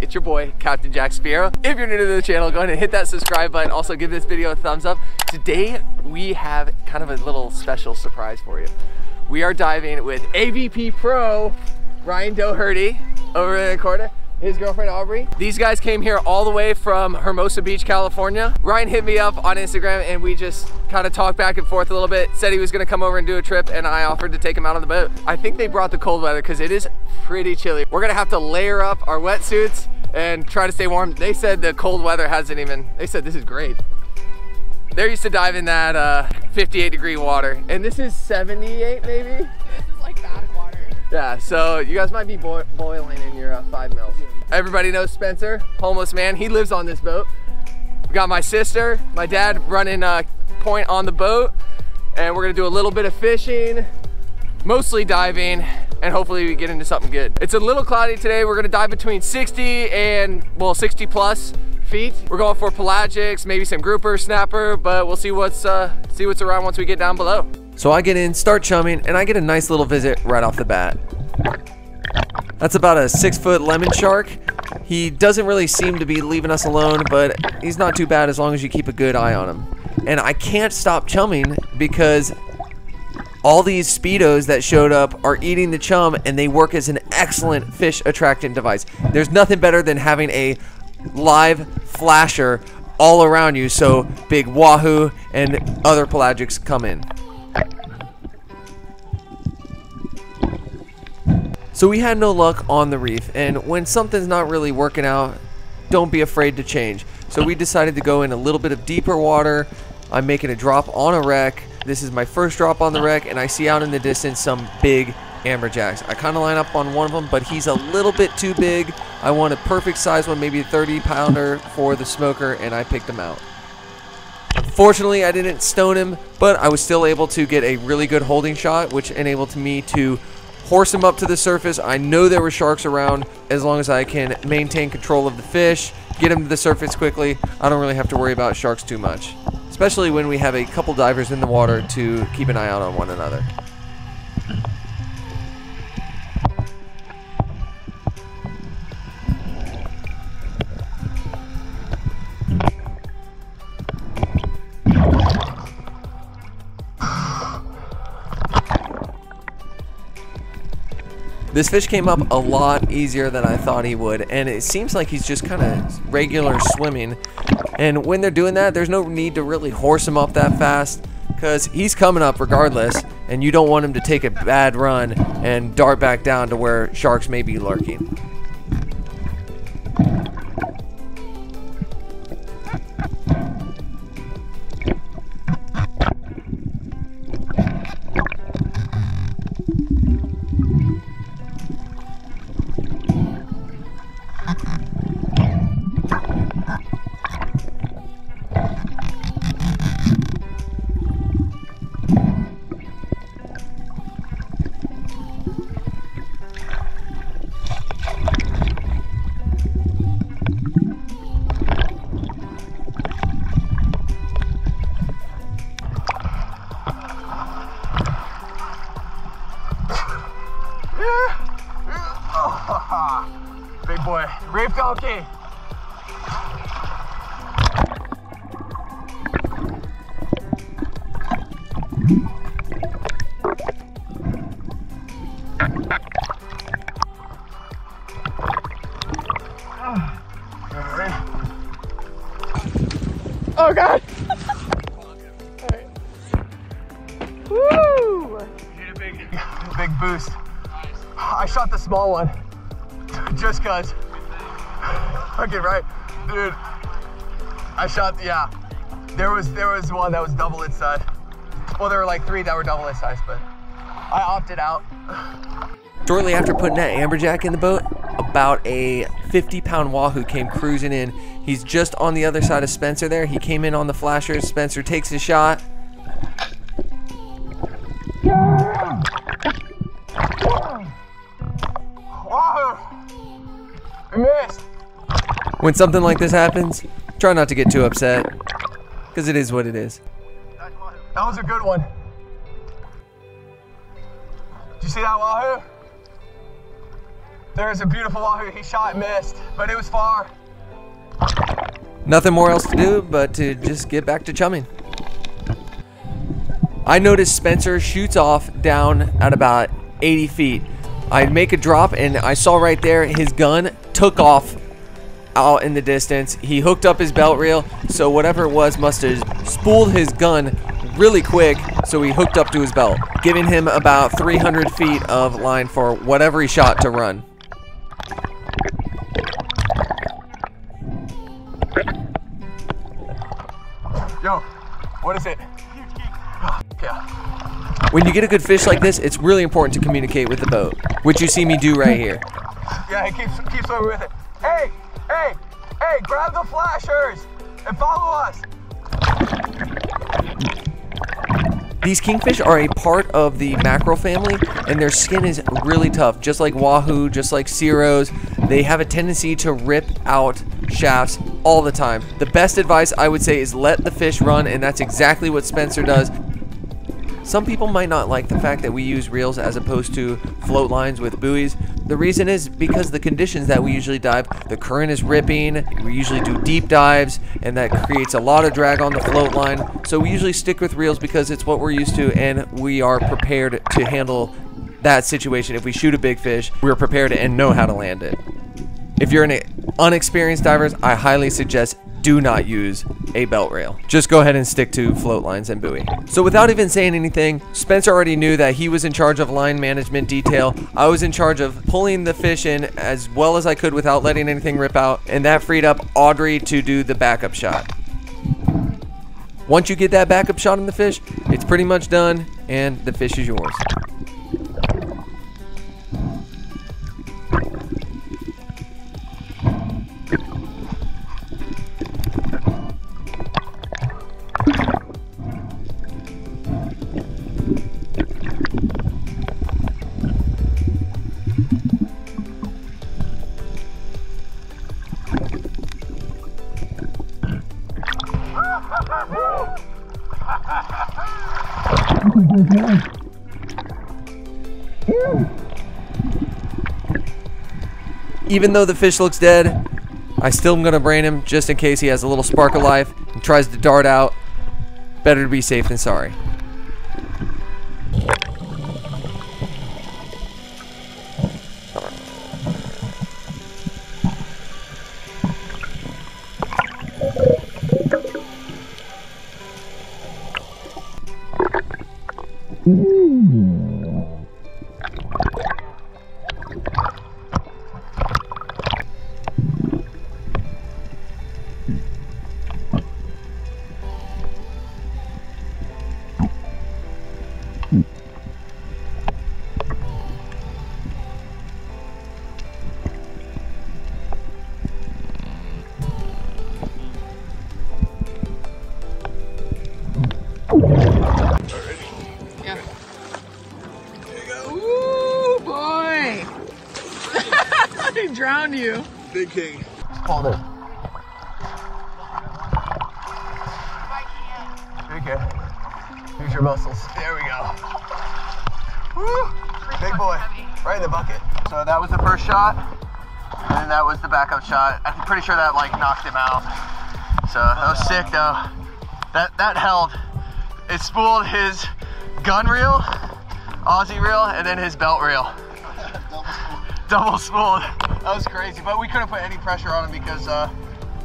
It's your boy, Captain Jack Spearo. If you're new to the channel, go ahead and hit that subscribe button. Also give this video a thumbs up. Today, we have kind of a little special surprise for you. We are diving with AVP Pro, Ryan Doherty, over in the corner his girlfriend Aubrey. These guys came here all the way from Hermosa Beach, California. Ryan hit me up on Instagram and we just kind of talked back and forth a little bit, said he was gonna come over and do a trip and I offered to take him out on the boat. I think they brought the cold weather because it is pretty chilly. We're gonna have to layer up our wetsuits and try to stay warm. They said the cold weather hasn't even, they said this is great. They're used to dive in that uh, 58 degree water and this is 78 maybe? Yeah, so you guys might be boi boiling in your uh, five mils. Everybody knows Spencer, homeless man. He lives on this boat. We got my sister, my dad running a point on the boat, and we're gonna do a little bit of fishing, mostly diving, and hopefully we get into something good. It's a little cloudy today. We're gonna dive between 60 and, well, 60 plus feet. We're going for pelagics, maybe some grouper, snapper, but we'll see what's, uh, see what's around once we get down below. So I get in, start chumming, and I get a nice little visit right off the bat. That's about a six foot lemon shark. He doesn't really seem to be leaving us alone, but he's not too bad as long as you keep a good eye on him. And I can't stop chumming because all these speedos that showed up are eating the chum and they work as an excellent fish attractant device. There's nothing better than having a live flasher all around you so big wahoo and other pelagics come in. So we had no luck on the reef, and when something's not really working out, don't be afraid to change. So we decided to go in a little bit of deeper water. I'm making a drop on a wreck. This is my first drop on the wreck, and I see out in the distance some big amberjacks. I kind of line up on one of them, but he's a little bit too big. I want a perfect size one, maybe a 30 pounder for the smoker, and I picked him out. Unfortunately, I didn't stone him, but I was still able to get a really good holding shot, which enabled me to horse him up to the surface. I know there were sharks around as long as I can maintain control of the fish, get him to the surface quickly. I don't really have to worry about sharks too much, especially when we have a couple divers in the water to keep an eye out on one another. This fish came up a lot easier than I thought he would, and it seems like he's just kind of regular swimming. And when they're doing that, there's no need to really horse him up that fast, because he's coming up regardless, and you don't want him to take a bad run and dart back down to where sharks may be lurking. Donkey. Oh god! Alright. Woo! Need a big, big boost. I shot the small one. Just cause. Okay, right? Dude. I shot yeah. There was there was one that was double its size. Well there were like three that were double its size, but I opted out. Shortly after putting that amberjack in the boat, about a 50 pound wahoo came cruising in. He's just on the other side of Spencer there. He came in on the flasher. Spencer takes his shot. Wahoo! I missed. When something like this happens, try not to get too upset. Because it is what it is. That was a good one. Did you see that wahoo? There's a beautiful wahoo. He shot and missed, but it was far. Nothing more else to do but to just get back to chumming. I noticed Spencer shoots off down at about 80 feet. I make a drop and I saw right there his gun took off out in the distance. He hooked up his belt reel, so whatever it was must have spooled his gun really quick, so he hooked up to his belt, giving him about 300 feet of line for whatever he shot to run. Yo, what is it? Yeah. When you get a good fish like this, it's really important to communicate with the boat, which you see me do right here. Yeah, he keeps keeps swimming with it. Hey, hey, hey, grab the flashers and follow us. These kingfish are a part of the mackerel family, and their skin is really tough. Just like wahoo, just like ceros, they have a tendency to rip out shafts all the time. The best advice I would say is let the fish run, and that's exactly what Spencer does. Some people might not like the fact that we use reels as opposed to float lines with buoys. The reason is because the conditions that we usually dive, the current is ripping, we usually do deep dives, and that creates a lot of drag on the float line. So we usually stick with reels because it's what we're used to and we are prepared to handle that situation. If we shoot a big fish, we're prepared and know how to land it. If you're an unexperienced diver, I highly suggest do not use a belt reel. Just go ahead and stick to float lines and buoy. So without even saying anything, Spencer already knew that he was in charge of line management detail. I was in charge of pulling the fish in as well as I could without letting anything rip out, and that freed up Audrey to do the backup shot. Once you get that backup shot on the fish, it's pretty much done, and the fish is yours. Even though the fish looks dead, I still am going to brain him just in case he has a little spark of life and tries to dart out. Better to be safe than sorry. Drowned you. Big king. Hold it. Okay. Use your muscles. There we go. Woo! Big boy. Right in the bucket. So that was the first shot. And then that was the backup shot. I'm pretty sure that like knocked him out. So that was sick though. That that held. It spooled his gun reel, Aussie reel, and then his belt reel. Double spooled. That was crazy, but we couldn't put any pressure on him because, uh,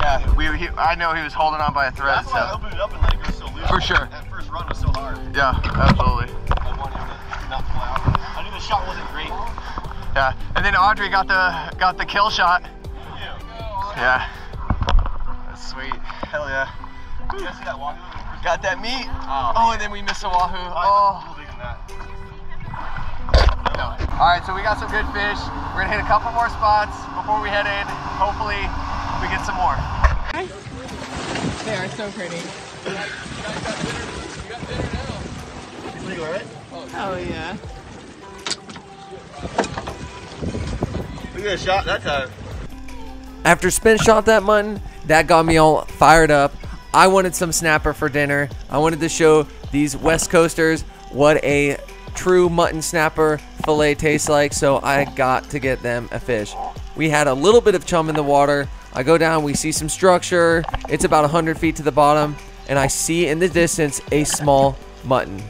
yeah, we. He, I know he was holding on by a thread. That's so. why I opened it up and let it go so loose. For sure. That first run was so hard. Yeah, absolutely. I wanted to not fly out. I knew the shot wasn't great. Yeah, and then Audrey got the got the kill shot. Yeah. That's sweet. Hell yeah. You guys see that wahoo? when we first- Got that meat. Oh, Oh, and then we missed a wahoo. Oh. All right, so we got some good fish. We're gonna hit a couple more spots before we head in. Hopefully, we get some more. They are so pretty. Oh yeah. We got a shot that time. After Spin shot that mutton, that got me all fired up. I wanted some snapper for dinner. I wanted to show these West Coasters what a true mutton snapper fillet tastes like, so I got to get them a fish. We had a little bit of chum in the water. I go down, we see some structure. It's about 100 feet to the bottom, and I see in the distance a small mutton.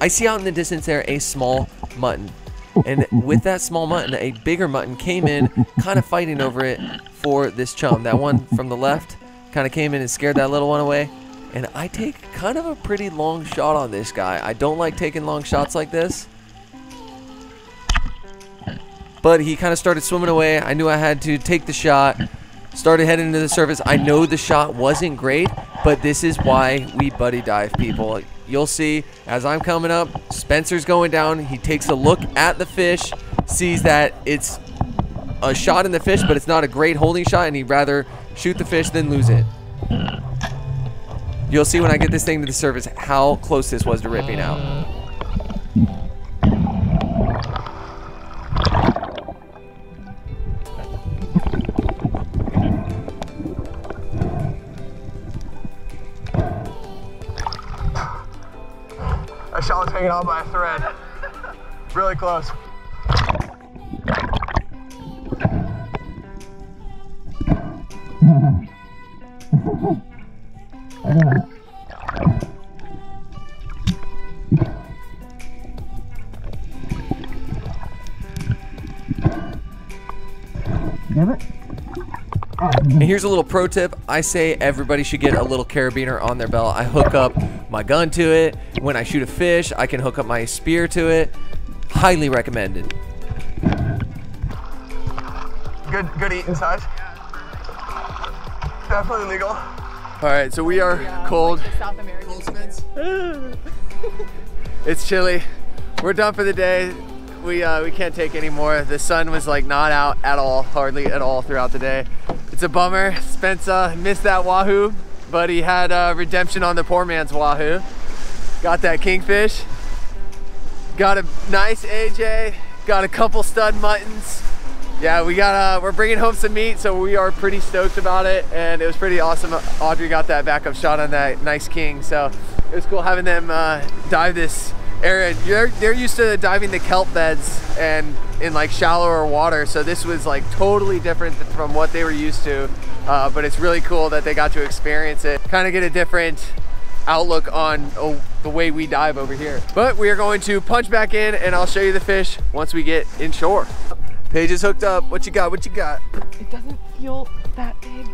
I see out in the distance there a small mutton. And with that small mutton, a bigger mutton came in, kind of fighting over it for this chum. That one from the left kind of came in and scared that little one away. And I take kind of a pretty long shot on this guy. I don't like taking long shots like this. But he kind of started swimming away. I knew I had to take the shot. Started heading into the surface. I know the shot wasn't great, but this is why we buddy dive people. You'll see as I'm coming up, Spencer's going down. He takes a look at the fish, sees that it's a shot in the fish, but it's not a great holding shot, and he'd rather shoot the fish than lose it. You'll see when I get this thing to the surface how close this was to ripping out. Shot was hanging on by a thread. Really close. And here's a little pro tip. I say everybody should get a little carabiner on their belt. I hook up my gun to it. When I shoot a fish, I can hook up my spear to it. Highly recommended. Good, good eating size. Definitely legal. All right, so we are cold. Like the South American. It's chilly. We're done for the day. We uh, we can't take any more. The sun was like not out at all, hardly at all throughout the day. It's a bummer. Spence uh, missed that wahoo, but he had uh, redemption on the poor man's wahoo. Got that kingfish. Got a nice AJ. Got a couple stud muttons. Yeah, we got uh, we're bringing home some meat, so we are pretty stoked about it, and it was pretty awesome. Audrey got that backup shot on that nice king, so it was cool having them uh, dive this area. They're they're used to diving the kelp beds and in like shallower water, so this was like totally different from what they were used to. Uh, but it's really cool that they got to experience it, kind of get a different outlook on oh, the way we dive over here. But we are going to punch back in and I'll show you the fish once we get inshore. Paige is hooked up. What you got? What you got? It doesn't feel that big.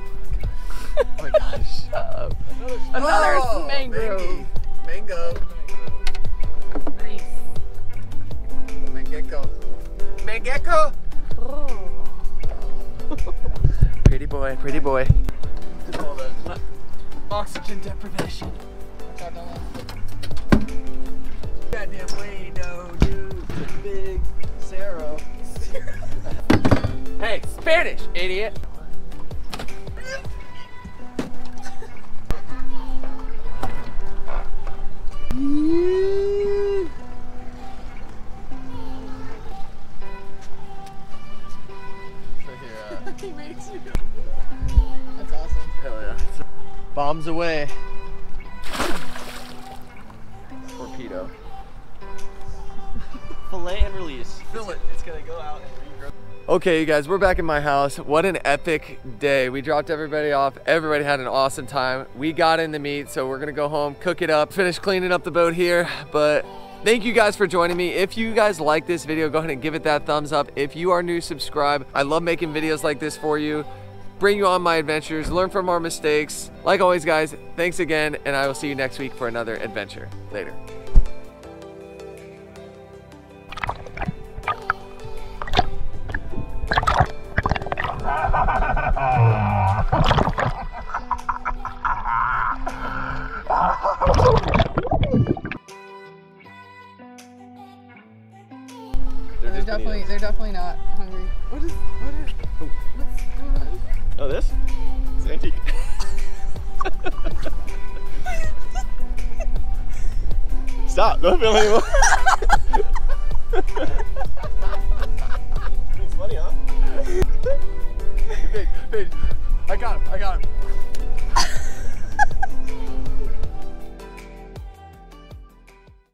Oh my gosh. Another Oh, mangrove. Mango. Nice. Mangekko. Mangekko. pretty boy, pretty boy. Oxygen deprivation. Goddamn way, no, dude. Big Sarah. hey, Spanish, idiot. He. That's awesome. Hell yeah. Bombs away. Torpedo. Fillet and release. Fill it. It's gonna go out and regrow. Okay, you guys, we're back in my house. What an epic day. We dropped everybody off. Everybody had an awesome time. We got in the meat, so we're gonna go home, cook it up, finish cleaning up the boat here. But thank you guys for joining me. If you guys like this video, go ahead and give it that thumbs up. If you are new, subscribe. I love making videos like this for you. Bring you on my adventures, learn from our mistakes. Like always, guys, thanks again, and I will see you next week for another adventure. Later. They're definitely, they're definitely not hungry. What is, what is, what's going on? Oh, this? It's antique. Stop. Don't film anymore. it's funny, huh? Paige, Paige, I got him. I got him.